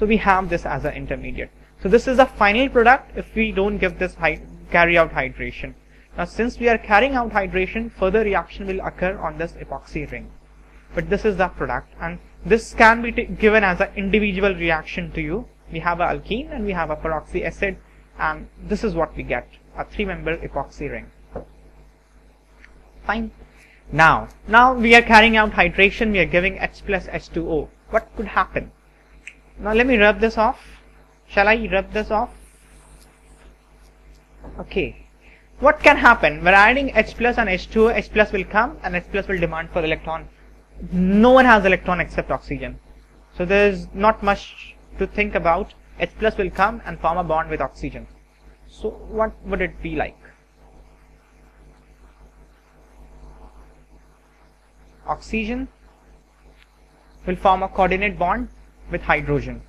So we have this as an intermediate. So this is a final product if we don't give this carry out hydration. Now since we are carrying out hydration, further reaction will occur on this epoxy ring. But this is the product and this can be given as an individual reaction to you. We have a alkene and we have a peroxy acid and this is what we get, a three member epoxy ring. Fine. Now, now we are carrying out hydration, we are giving H plus H2O. What could happen? Now let me rub this off. Shall I rub this off? Okay. What can happen? We're adding H plus and H2 H plus will come and H plus will demand for electron. No one has electron except oxygen. So there's not much to think about. H plus will come and form a bond with oxygen. So what would it be like? Oxygen will form a coordinate bond with hydrogen.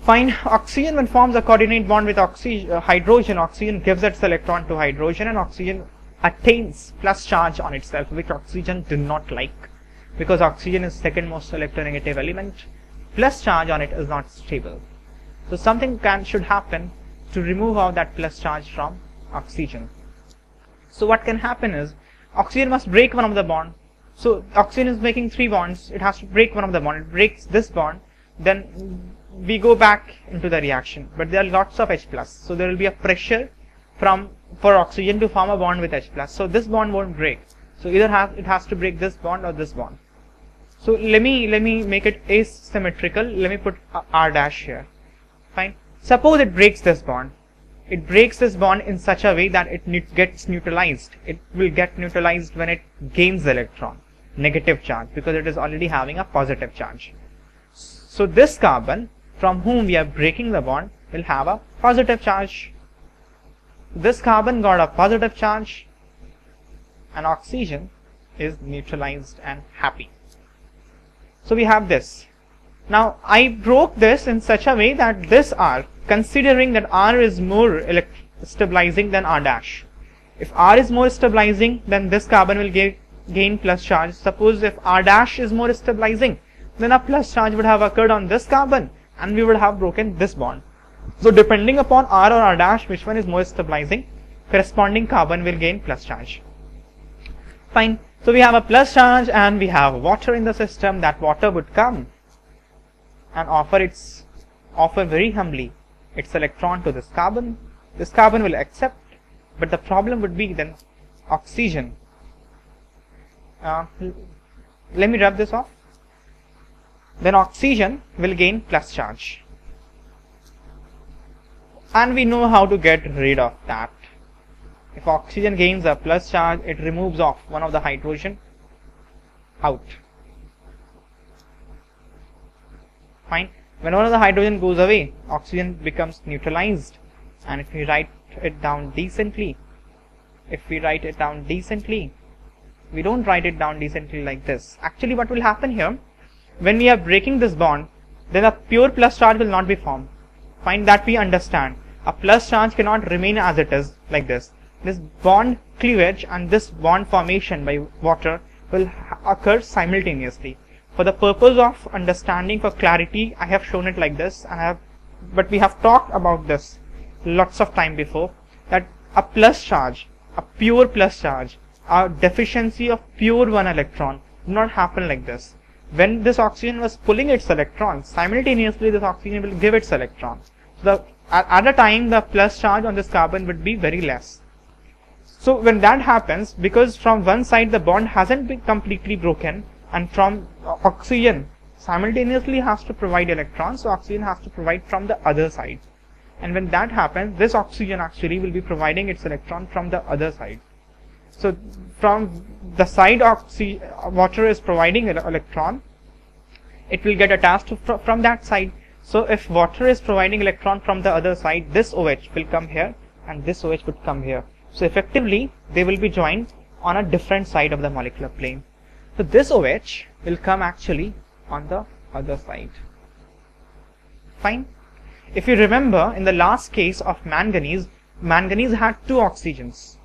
Fine, oxygen when forms a coordinate bond with oxygen, uh, hydrogen, oxygen gives its electron to hydrogen and oxygen attains plus charge on itself which oxygen do not like because oxygen is second most electronegative element plus charge on it is not stable. So something can should happen to remove out that plus charge from oxygen. So what can happen is oxygen must break one of the bond. So oxygen is making three bonds. It has to break one of the bond. It breaks this bond. Then we go back into the reaction. But there are lots of H plus. So there will be a pressure from for oxygen to form a bond with H plus. So this bond won't break. So either has it has to break this bond or this bond. So let me let me make it asymmetrical. Let me put R dash here. Fine. Suppose it breaks this bond. It breaks this bond in such a way that it gets neutralized. It will get neutralized when it gains electron, negative charge, because it is already having a positive charge. So this carbon from whom we are breaking the bond will have a positive charge. This carbon got a positive charge and oxygen is neutralized and happy. So we have this. Now I broke this in such a way that this R, considering that R is more stabilizing than R dash. If R is more stabilizing, then this carbon will gain plus charge. Suppose if R dash is more stabilizing, then a plus charge would have occurred on this carbon and we would have broken this bond. So depending upon R or R dash, which one is more stabilizing, corresponding carbon will gain plus charge. Fine. So we have a plus charge and we have water in the system. That water would come and offer its offer very humbly its electron to this carbon. This carbon will accept, but the problem would be then oxygen. Uh, let me rub this off. Then oxygen will gain plus charge. And we know how to get rid of that. If oxygen gains a plus charge, it removes off one of the hydrogen out. Fine. When one of the hydrogen goes away, oxygen becomes neutralized. And if we write it down decently, if we write it down decently, we don't write it down decently like this. Actually, what will happen here, when we are breaking this bond, then a pure plus charge will not be formed. Find that we understand. A plus charge cannot remain as it is like this this bond cleavage and this bond formation by water will occur simultaneously. For the purpose of understanding for clarity, I have shown it like this and I have, but we have talked about this lots of time before that a plus charge, a pure plus charge, a deficiency of pure one electron do not happen like this. When this oxygen was pulling its electrons, simultaneously this oxygen will give its electrons. So the, at, at a time the plus charge on this carbon would be very less. So when that happens, because from one side the bond hasn't been completely broken and from oxygen simultaneously has to provide electrons, so oxygen has to provide from the other side. And when that happens, this oxygen actually will be providing its electron from the other side. So from the side oxy water is providing an electron, it will get attached fr from that side. So if water is providing electron from the other side, this OH will come here and this OH would come here. So effectively, they will be joined on a different side of the molecular plane. So this OH will come actually on the other side. Fine. If you remember, in the last case of manganese, manganese had two oxygens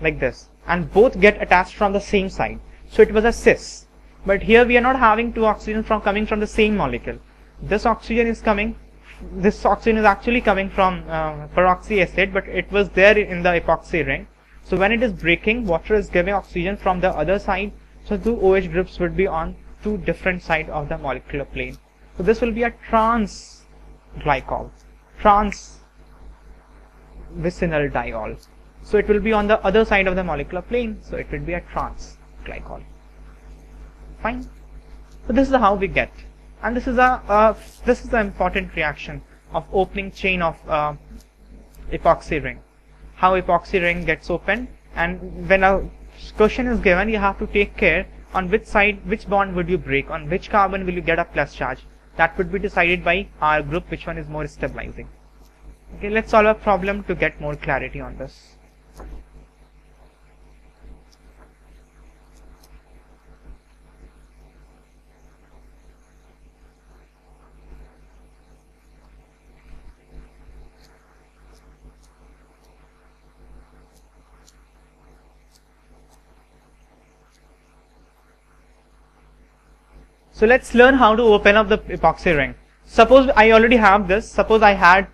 like this and both get attached from the same side. So it was a cis. But here we are not having two oxygens from coming from the same molecule. this oxygen is coming this oxygen is actually coming from uh, peroxy acid but it was there in the epoxy ring so when it is breaking water is giving oxygen from the other side so two OH groups would be on two different sides of the molecular plane so this will be a trans glycol trans vicinal diol so it will be on the other side of the molecular plane. So it will be a trans glycol fine. So this is how we get. And this is a uh, this is the important reaction of opening chain of uh, epoxy ring. How epoxy ring gets opened. And when a question is given you have to take care on which side which bond would you break on which carbon will you get a plus charge. That would be decided by our group which one is more stabilizing. Okay let's solve a problem to get more clarity on this So let's learn how to open up the epoxy ring. Suppose I already have this. Suppose I had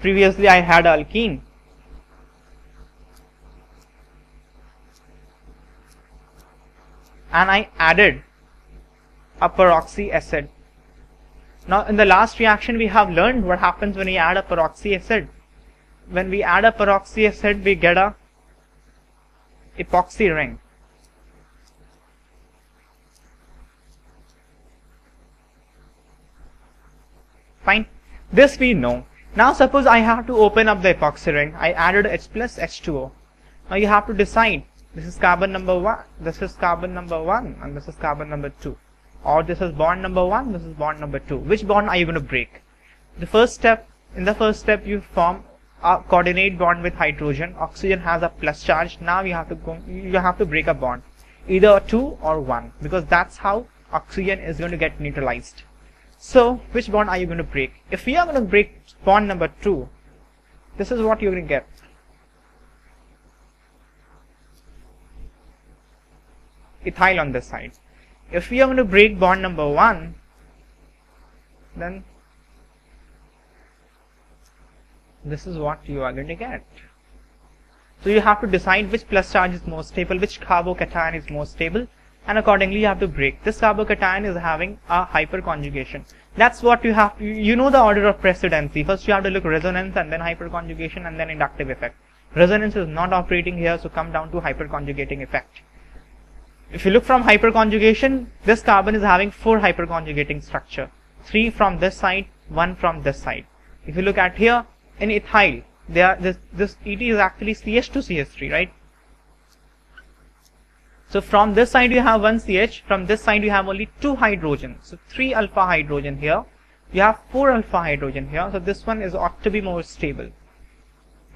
previously I had alkene. And I added a peroxy acid. Now in the last reaction we have learned what happens when we add a peroxy acid. When we add a peroxy acid we get a epoxy ring. Fine. This we know. Now suppose I have to open up the epoxy ring. I added H plus H2O. Now you have to decide. This is carbon number 1, this is carbon number 1 and this is carbon number 2. Or this is bond number 1, this is bond number 2. Which bond are you going to break? The first step, in the first step you form a coordinate bond with hydrogen. Oxygen has a plus charge. Now you have to go, you have to break a bond. Either 2 or 1 because that's how oxygen is going to get neutralized. So which bond are you going to break? If you are going to break bond number 2, this is what you're going to get. Ethyl on this side. If we are going to break bond number 1, then this is what you are going to get. So you have to decide which plus charge is more stable, which carbocation is more stable and accordingly you have to break. This carbocation is having a hyperconjugation. That's what you have you know the order of precedency. First you have to look resonance and then hyperconjugation and then inductive effect. Resonance is not operating here so come down to hyperconjugating effect. If you look from hyperconjugation, this carbon is having four hyperconjugating structure. Three from this side, one from this side. If you look at here, in ethyl, there this, this ET is actually CH2CH3, right? So from this side you have one CH, from this side you have only two hydrogen. So three alpha hydrogen here. You have four alpha hydrogen here. So this one is ought to be more stable,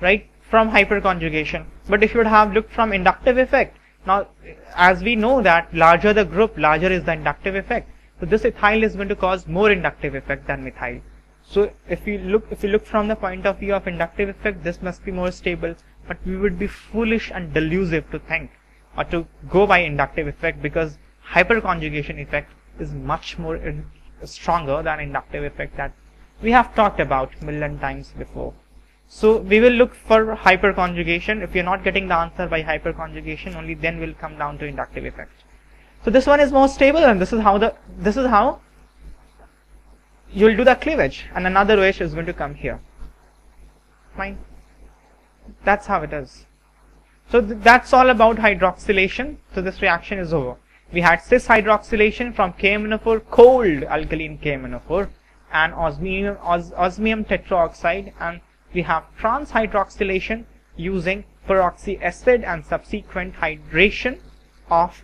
right? From hyperconjugation. But if you would have looked from inductive effect, now as we know that larger the group, larger is the inductive effect. So this ethyl is going to cause more inductive effect than methyl. So if you look, if you look from the point of view of inductive effect, this must be more stable. But we would be foolish and delusive to think or to go by inductive effect because hyperconjugation effect is much more stronger than inductive effect that we have talked about million times before. So we will look for hyperconjugation. If you're not getting the answer by hyperconjugation, only then we'll come down to inductive effect. So this one is more stable and this is how the this is how you'll do the cleavage and another OH is going to come here. Fine. That's how it is. So th that's all about hydroxylation. So this reaction is over. We had cis hydroxylation from KMNO4, cold alkaline KMNO4 and osmium, os osmium tetroxide and we have trans hydroxylation using peroxy acid and subsequent hydration of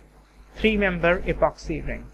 three member epoxy ring.